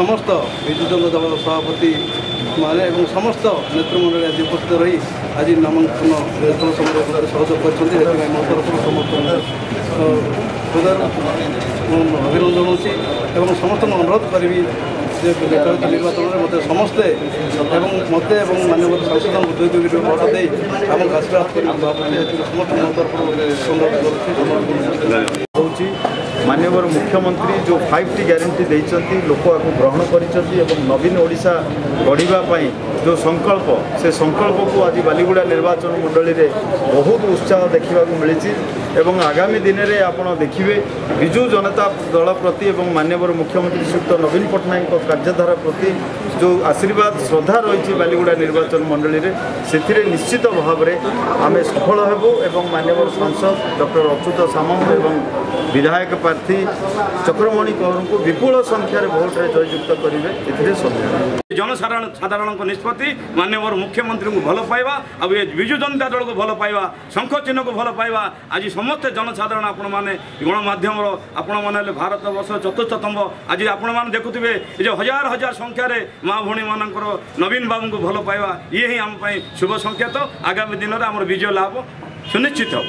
সমস্ত বিজু জনতা দলের সভাপতি মানে এবং সমস্ত নেতৃমণ্ডলী আজ উপস্থিত রয়ে আজ নামাঙ্কন নির্বাচন সময় সহযোগ করছেন সেপাই মো তরফ সমস্ত অভিনন্দন জনাওছি এবং সমস্ত অনুরোধ করবি যে বিগত নির্বাচনের মধ্যে সমস্তে এবং মতো এবং মাননীয় সাংসদ উদ্যোগী ভোট দিয়ে আমার কাছে করি সমস্ত মো তরফ অনুরোধ করছি मानवर मुख्यमंत्री जो फाइव टी ग्यारंटी देखते लोक आपको ग्रहण करवीन ओडा गढ़ापी जो संकल्प से संकल्प को आज बालीगुड़ा निर्वाचन मंडल में बहुत उत्साह देखा मिली এবং ଆଗାମୀ ଦିନରେ ଆପଣ ଦେଖିବେ ବିଜୁ ଜନତା ଦଳ ପ୍ରତି ଏବଂ ମାନ୍ୟବର ମୁଖ୍ୟମନ୍ତ୍ରୀ ଶ୍ରୀଯୁକ୍ତ ନବୀନ ପଟ୍ଟନାୟକଙ୍କ କାର୍ଯ୍ୟଧାରା ପ୍ରତି ଯେଉଁ ଆଶୀର୍ବାଦ ଶ୍ରଦ୍ଧା ରହିଛି ବାଲିଗୁଡ଼ା ନିର୍ବାଚନ ମଣ୍ଡଳୀରେ ସେଥିରେ ନିଶ୍ଚିତ ଭାବରେ ଆମେ ସଫଳ ହେବୁ ଏବଂ ମାନ୍ୟବର ସାଂସଦ ଡକ୍ଟର ଅଚ୍ୟୁତ ସାମନ୍ତ ଏବଂ ବିଧାୟକ ପ୍ରାର୍ଥୀ ଚକ୍ରମଣି କହରଙ୍କୁ ବିପୁଳ ସଂଖ୍ୟାରେ ଭୋଟ୍ରେ ଜୟଯୁକ୍ତ କରିବେ ଏଥିରେ ସନ୍ଦେହ ଜନସାଧାରଣ ସାଧାରଣଙ୍କ ନିଷ୍ପତ୍ତି ମାନ୍ୟବର ମୁଖ୍ୟମନ୍ତ୍ରୀଙ୍କୁ ଭଲ ପାଇବା ଆଉ ଏ ବିଜୁ ଜନତା ଦଳକୁ ଭଲ ପାଇବା ଶଙ୍ଖ ଚିହ୍ନକୁ ଭଲ ପାଇବା ଆଜି ସମ ସମସ୍ତେ ଜନସାଧାରଣ ଆପଣମାନେ ଗଣମାଧ୍ୟମର ଆପଣମାନେ ହେଲେ ଭାରତବର୍ଷର ଚତୁର୍ଥସ୍ତମ୍ଭ ଆଜି ଆପଣମାନେ ଦେଖୁଥିବେ ଯେ ହଜାର ହଜାର ସଂଖ୍ୟାରେ ମା ଭଉଣୀମାନଙ୍କର ନବୀନ ବାବୁଙ୍କୁ ଭଲ ପାଇବା ଇଏ ହିଁ ଆମ ପାଇଁ ଶୁଭ ସଂକେତ ଆଗାମୀ ଦିନରେ ଆମର ବିଜୟ ଲାଭ ସୁନିଶ୍ଚିତ ହେବ